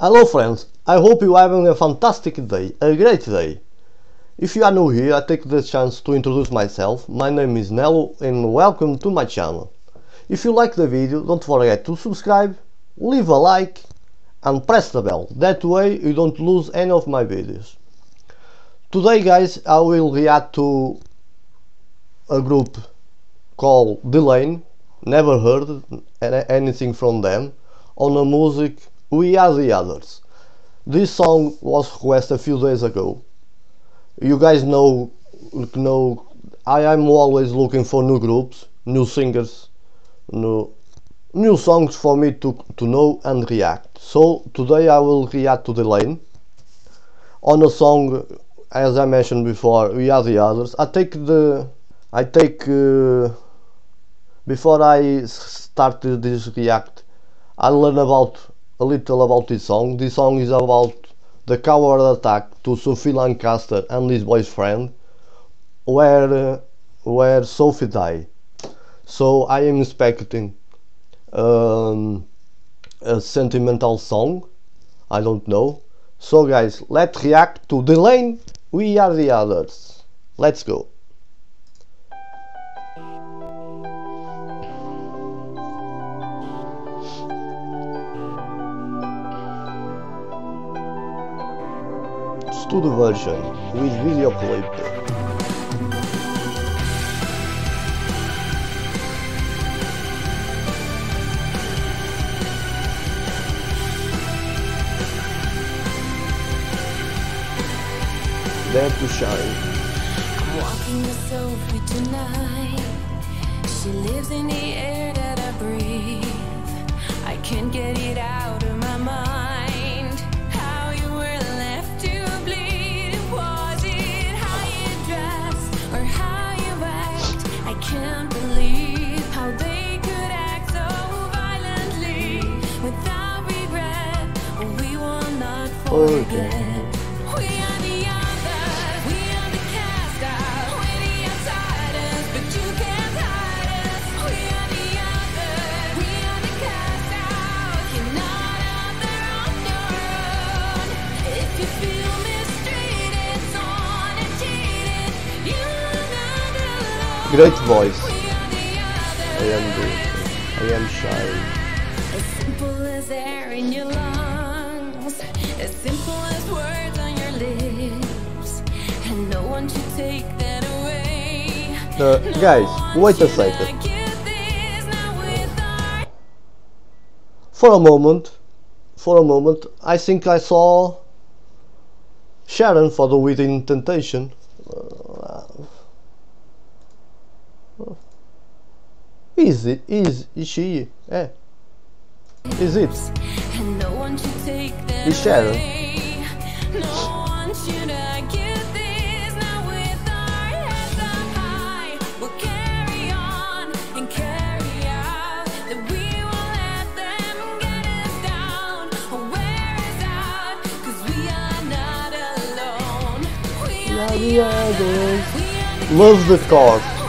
Hello friends, I hope you are having a fantastic day, a great day. If you are new here, I take this chance to introduce myself. My name is Nelo and welcome to my channel. If you like the video, don't forget to subscribe, leave a like and press the bell. That way you don't lose any of my videos. Today guys, I will react to a group called Delain, never heard anything from them, on a music we Are the Others. This song was requested a few days ago. You guys know, know I am always looking for new groups, new singers, new, new songs for me to, to know and react. So today I will react to Delain on a song as I mentioned before we are the others I take the I take uh, before I start this react I learn about a little about this song. This song is about the coward attack to Sophie Lancaster and his boyfriend, where uh, where Sophie died. So I am expecting um, a sentimental song. I don't know. So guys, let's react to Delain. We are the others. Let's go. Studio version with video clip. Dare to shine. Walking tonight. She lives in the air that I breathe. I can't get it out forget. Great voice. I am good. I am shy. As simple as air in your lungs. As simple as words on your lips. And no one should take that away. Uh, Guys, wait a second. For a moment For a moment I think I saw Sharon for the Within Temptation. Uh, is it is is she eh? Is it is Sharon. Love the card.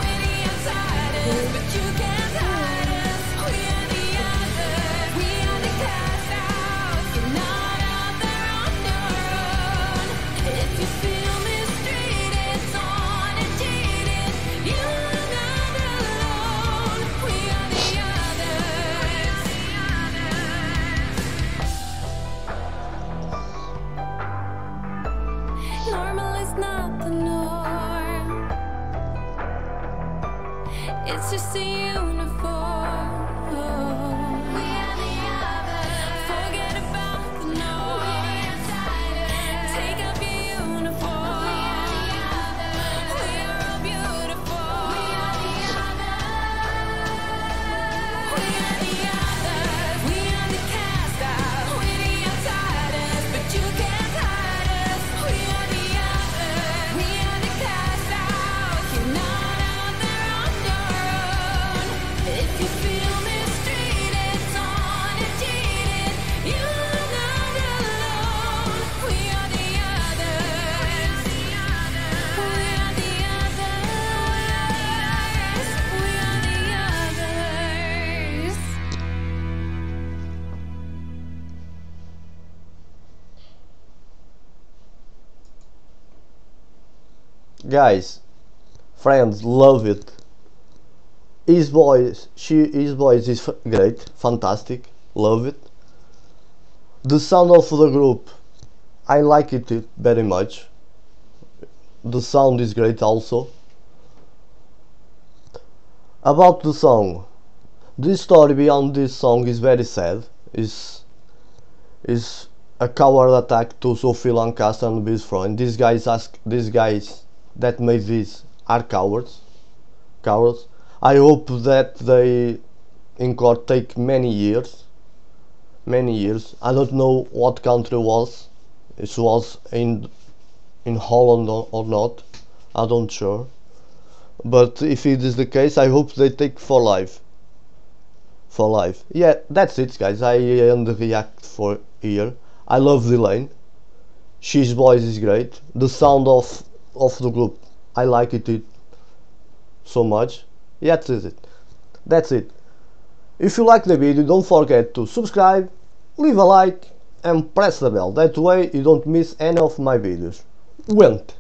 Yeah. Guys friends love it. His voice she his voice is great fantastic love it. The sound of the group I like it very much. The sound is great also. About the song the story behind this song is very sad. Is is a coward attack to Sophie Lancaster and his friend. These guys ask these guys that made this are cowards. Cowards. I hope that they in court take many years. Many years. I don't know what country was. It was in in Holland or not. I don't sure. But if it is the case, I hope they take for life. For life. Yeah, that's it, guys. I end the react for here. I love Delain. She's voice is great. The sound of of the group, I like it, it so much. Yeah, that's it. That's it. If you like the video, don't forget to subscribe, leave a like and press the bell. That way you don't miss any of my videos. Went.